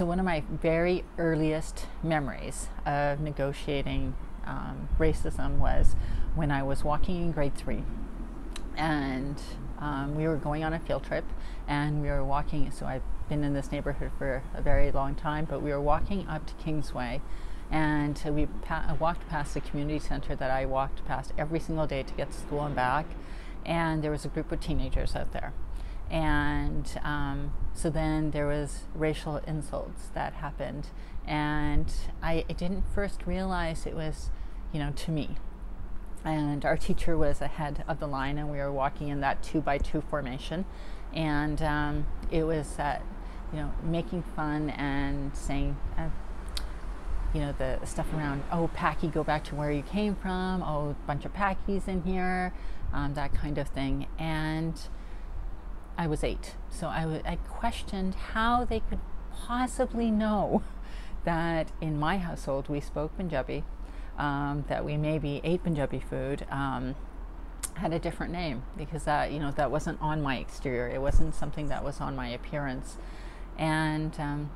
so one of my very earliest memories of negotiating um, racism was when I was walking in grade three, and um, we were going on a field trip, and we were walking. So I've been in this neighborhood for a very long time, but we were walking up to Kingsway, and we pa- walked past the community center that I walked past every single day to get to school and back, and there was a group of teenagers out there and um, so then there was racial insults that happened. And I, I, didn't first realize it was you know to me. And our teacher was ahead of the line and we were walking in that two by two formation. And um, it was uh, you know making fun and saying uh, you know the stuff around oh packy go back to where you came from. Oh bunch of packies in here um, that kind of thing. And I was eight. So I, questioned how they could possibly know that in my household we spoke Punjabi, um, that we maybe ate Punjabi food, um, had a different name because that you know that wasn't on my exterior. It wasn't something that was on my appearance, and um,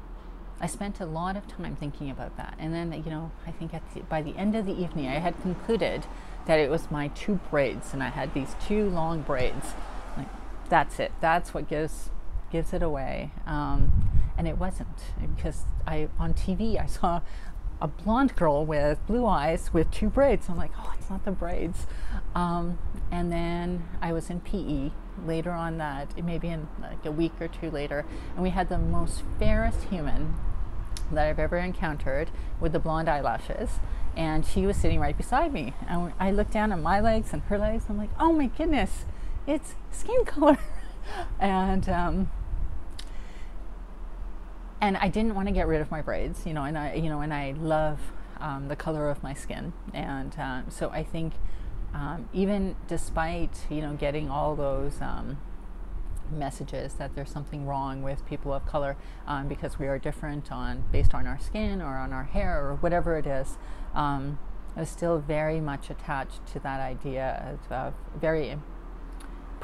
I spent a lot of time thinking about that. And then you know I think the, by the end of the evening I had concluded that it was my two braids, and I had these two long braids that's it. That's what gives gives it away. Um, and it wasn't because I on TV I saw a blonde girl with blue eyes with two braids. I'm like, oh, it's not the braids. Um, and then I was in PE later on that, maybe in like a week or two later, and we had the most fairest human that I've ever encountered with the blonde eyelashes. And she was sitting right beside me. And I looked down at my legs and her legs. And I'm like, oh my goodness, it's skin color. and um, and I didn't want to get rid of my braids, you know, and I, you know, and I love um, the color of my skin, and uh, so I think um, even despite you know getting all those um, messages that there's something wrong with people of color um, because we are different on based on our skin or on our hair or whatever it is, um, I was still very much attached to that idea of uh, very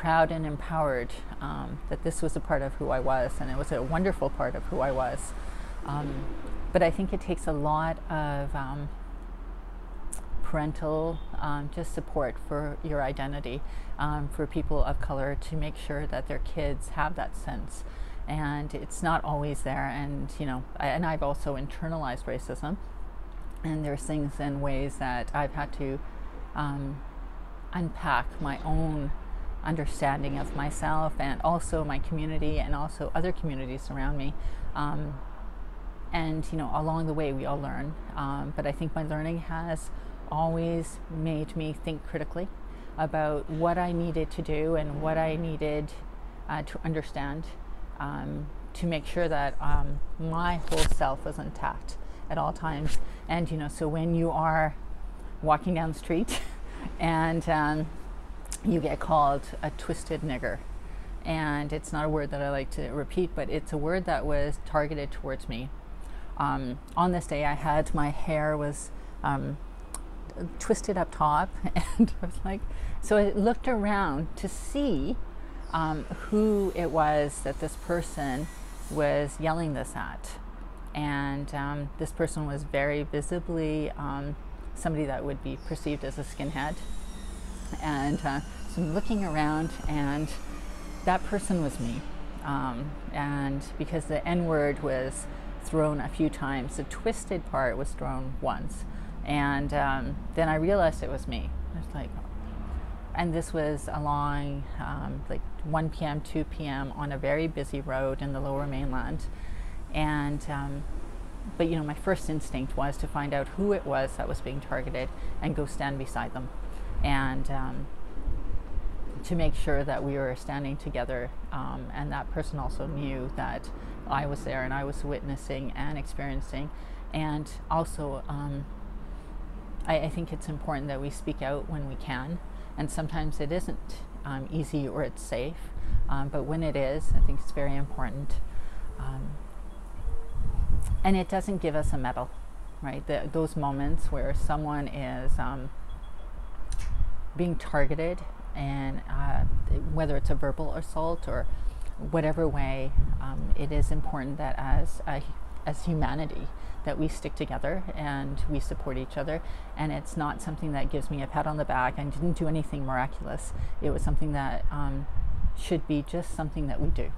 proud and empowered um, that this was a part of who I was, and it was a wonderful part of who I was. Um, but I think it takes a lot of um, parental um, just support for your identity um, for people of color to make sure that their kids have that sense. And it's not always there, and you know, I, and I've also internalized racism, and there's things and ways that I've had to um, unpack my own understanding of myself and also my community and also other communities around me. Um, and you know, along the way, we all learn. Um, but I think my learning has always made me think critically about what I needed to do and what I needed uh, to understand um, to make sure that um, my whole self was intact at all times. And you know, so when you are walking down the street and um, you get called a twisted nigger. And it's not a word that I like to repeat, but it's a word that was targeted towards me. Um, on this day, I had my hair was um, twisted up top, and I was like, so I looked around to see um, who it was that this person was yelling this at. And um, this person was very visibly um, somebody that would be perceived as a skinhead and uh, so looking around, and that person was me. Um, and because the N word was thrown a few times, the twisted part was thrown once. And um, then I realized it was me. I was like, and this was along um, like 1 p.m., 2 p.m. on a very busy road in the lower mainland. And um, but you know, my first instinct was to find out who it was that was being targeted and go stand beside them and um, to make sure that we were standing together um, and that person also knew that I was there and I was witnessing and experiencing. And also, um, I, I, think it's important that we speak out when we can. And sometimes it isn't um, easy or it's safe. Um, but when it is, I think it's very important. Um, and it doesn't give us a medal, right? The, those moments where someone is being targeted and uh, whether it's a verbal assault or whatever way, um, it is important that as a as humanity that we stick together and we support each other. And it's not something that gives me a pat on the back. I didn't do anything miraculous. It was something that um, should be just something that we do.